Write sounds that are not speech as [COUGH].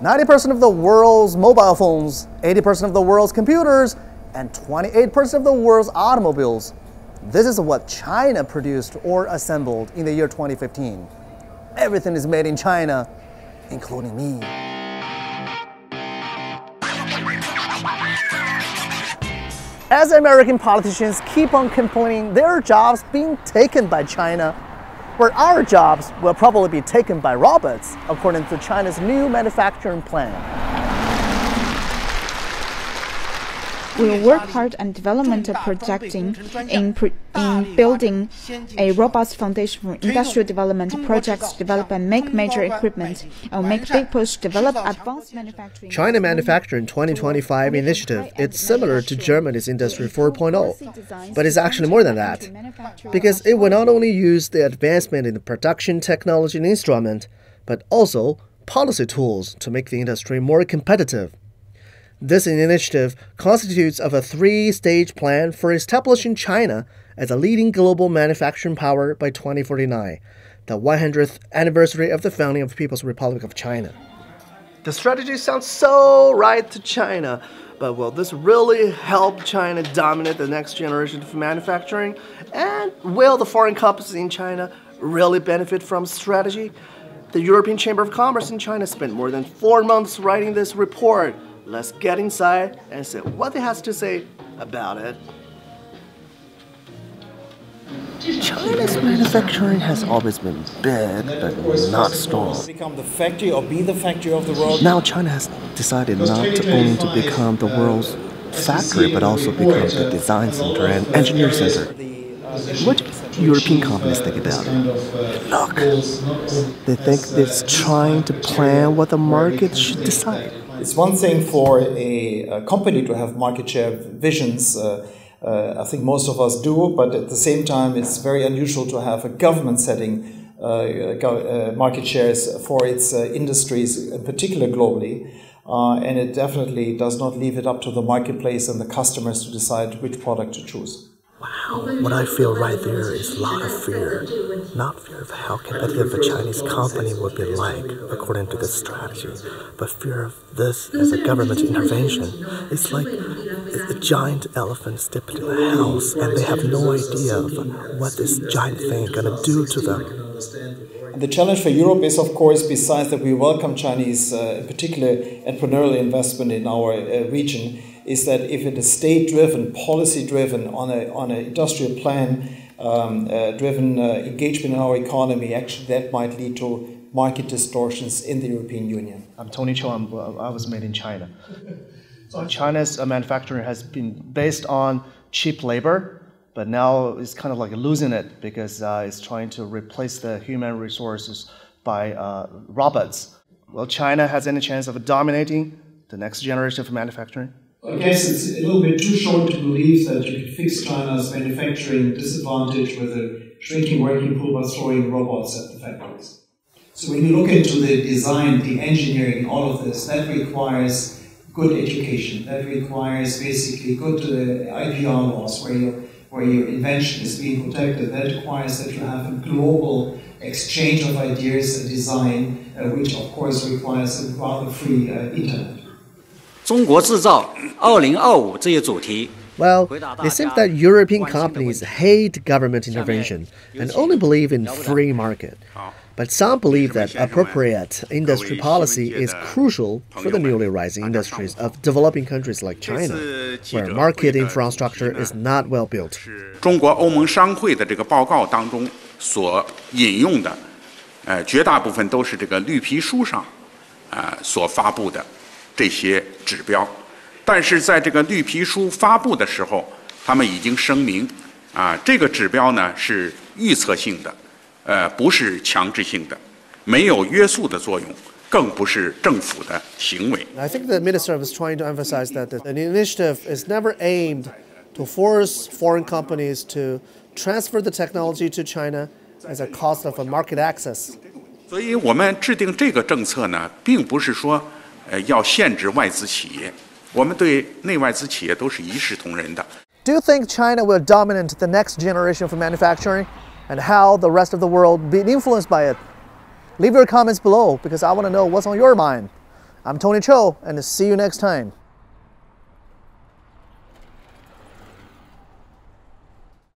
90% of the world's mobile phones, 80% of the world's computers, and 28% of the world's automobiles. This is what China produced or assembled in the year 2015. Everything is made in China, including me. As American politicians keep on complaining their jobs being taken by China, where our jobs will probably be taken by robots, according to China's new manufacturing plan. We will work hard on development projecting in, in building a robust foundation for industrial development projects, develop and make major equipment, and make big push develop advanced manufacturing. China Manufacturing 2025 initiative It's similar to Germany's Industry 4.0, but it's actually more than that, because it will not only use the advancement in the production technology and instrument, but also policy tools to make the industry more competitive. This initiative constitutes of a three-stage plan for establishing China as a leading global manufacturing power by 2049, the 100th anniversary of the founding of the People's Republic of China. The strategy sounds so right to China, but will this really help China dominate the next generation of manufacturing? And will the foreign companies in China really benefit from strategy? The European Chamber of Commerce in China spent more than four months writing this report Let's get inside and see what it has to say about it. China's manufacturing has always been big, but not strong. Become the factory or be the factory of the world. Now China has decided not only to become the world's factory, but also become the design center and engineer center. What do European companies think about it? Look, they think it's trying to plan what the market should decide. It's one thing for a, a company to have market share visions. Uh, uh, I think most of us do, but at the same time, it's very unusual to have a government setting uh, uh market shares for its uh, industries, in particular globally. And it definitely does not leave it up to the marketplace and the customers to decide which product to choose. Wow, what I feel right there is a lot of fear. Not fear of how competitive a Chinese company would be like, according to this strategy, but fear of this as a government intervention. It's like a giant elephant stepped into a house and they have no idea of what this giant thing is going to do to them. The challenge for Europe is, of course, besides that we welcome Chinese, uh, in particular, entrepreneurial investment in our uh, region, is that if it is state driven, policy driven, on a on an industrial plan um, uh, driven uh, engagement in our economy, actually that might lead to market distortions in the European Union. I'm Tony Cho. I'm, I was made in China. so China's uh, manufacturing has been based on cheap labor, but now it's kind of like losing it because uh, it's trying to replace the human resources by uh, robots. Well, China has any chance of dominating the next generation of manufacturing? I guess it's a little bit too short to believe that you can fix China's manufacturing disadvantage with a shrinking working pool by throwing robots at the factories. So when you look into the design, the engineering, all of this, that requires good education. That requires basically good uh, IPR laws where your, where your invention is being protected. That requires that you have a global exchange of ideas and design, uh, which of course requires a rather free uh, internet. Well, it seems that European companies hate government intervention and only believe in free market. [LAUGHS] But some believe that appropriate industry policy is crucial for the newly rising industries of developing countries like China, where market infrastructure is not well built. 中国欧盟商会的这个报告当中所引用的，呃，绝大部分都是这个绿皮书上，啊、所发布的。 这些指标，但是在这个绿皮书发布的时候，他们已经声明，啊，这个指标呢是预测性的，呃，不是强制性的，没有约束的作用，更不是政府的行为。I think the minister was trying to emphasize that the initiative is never aimed to force foreign companies to transfer the technology to China as a cost of a market access. 所以我们制定这个政策呢，并不是说。呃，要限制外资企业，我们对内外资企业都是一视同仁的。Do you think China will dominate the next generation of manufacturing, and how the rest of the world be influenced by it? Leave your comments below because I want to know what's on your mind. I'm Tony Cho, and see you next time.